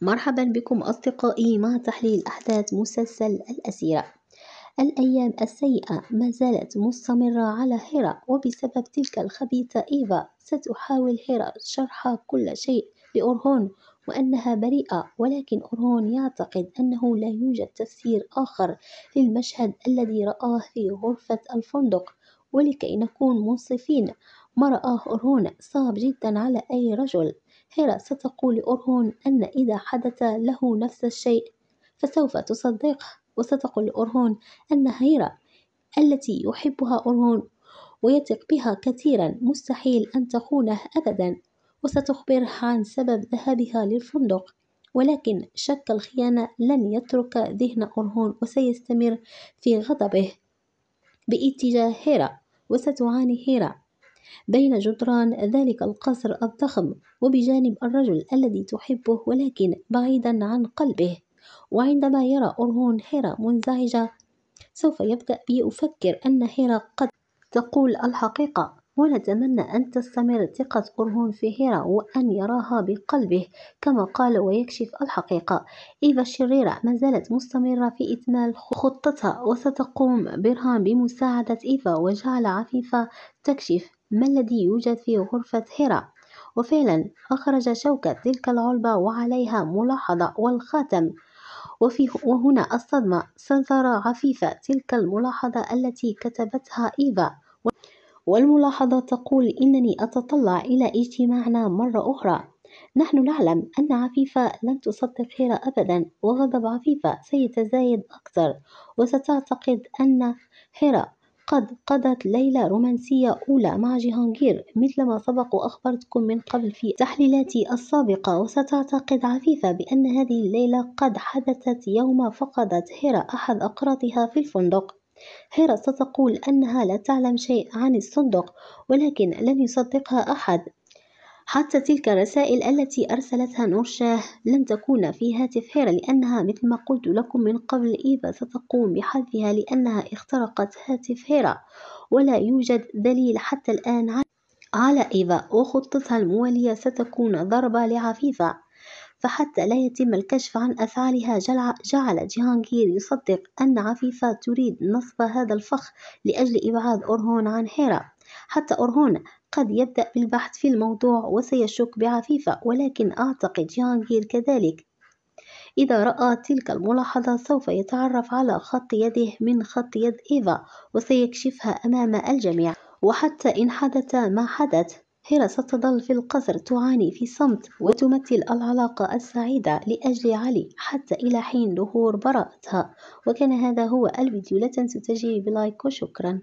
مرحبا بكم أصدقائي مع تحليل أحداث مسلسل الأسيرة. الأيام السيئة ما زالت مستمرة على هيرا وبسبب تلك الخبيثة إيفا ستحاول هيرا شرح كل شيء لأورهون وأنها بريئة ولكن أورهون يعتقد أنه لا يوجد تفسير آخر للمشهد الذي رآه في غرفة الفندق. ولكي نكون منصفين ما رآه أورهون صعب جدا على أي رجل. هيرا ستقول لأورهون أن إذا حدث له نفس الشيء فسوف تصدقه. وستقول لأورهون أن هيرا التي يحبها أورهون ويثق بها كثيرا مستحيل أن تخونه أبدا. وستخبره عن سبب ذهابها للفندق ولكن شك الخيانة لن يترك ذهن أورهون وسيستمر في غضبه. باتجاه هيرا وستعاني هيرا بين جدران ذلك القصر الضخم وبجانب الرجل الذي تحبه ولكن بعيدا عن قلبه. وعندما يرى أورهون هيرا منزعجة سوف يبدأ بيفكر أن هيرا قد تقول الحقيقة. ونتمنى أن تستمر ثقة أورهون في هيرا وأن يراها بقلبه كما قال ويكشف الحقيقة. إيفا الشريرة ما زالت مستمرة في إكمال خطتها وستقوم برهان بمساعدة إيفا وجعل عفيفة تكشف ما الذي يوجد في غرفة هيرا وفعلا أخرج شوكة تلك العلبة وعليها ملاحظة والخاتم. وفي وهنا الصدمة. سترى عفيفة تلك الملاحظة التي كتبتها إيفا. والملاحظة تقول إنني أتطلع إلى اجتماعنا مرة أخرى. نحن نعلم أن عفيفة لن تصدق هيرا أبدا وغضب عفيفة سيتزايد أكثر. وستعتقد أن هيرا قد قضت ليلة رومانسية أولى مع جهانجير مثل ما سبق وأخبرتكم من قبل في تحليلاتي السابقة. وستعتقد عفيفة بأن هذه الليلة قد حدثت يوم فقدت هيرا أحد أقراطها في الفندق. هيرا ستقول أنها لا تعلم شيء عن الصندوق ولكن لن يصدقها أحد. حتى تلك الرسائل التي أرسلتها نورشاه لن تكون في هاتف هيرا لأنها مثل ما قلت لكم من قبل إيفا ستقوم بحذفها لأنها اخترقت هاتف هيرا ولا يوجد دليل حتى الآن على إيفا وخطتها الموالية ستكون ضربة لعفيفة. فحتى لا يتم الكشف عن أفعالها جعل جهانجير يصدق أن عفيفة تريد نصب هذا الفخ لأجل إبعاد أورهون عن هيرا حتى أورهون قد يبدأ بالبحث في الموضوع وسيشك بعفيفة ولكن أعتقد جهانجير كذلك. إذا رأى تلك الملاحظة سوف يتعرف على خط يده من خط يد إيفا وسيكشفها أمام الجميع. وحتى إن حدث ما حدث هيرا ستظل في القصر تعاني في صمت وتمثل العلاقة السعيدة لأجل علي حتى إلى حين ظهور براءتها. وكان هذا هو الفيديو. لا تنسوا تجيب بلايك وشكرا.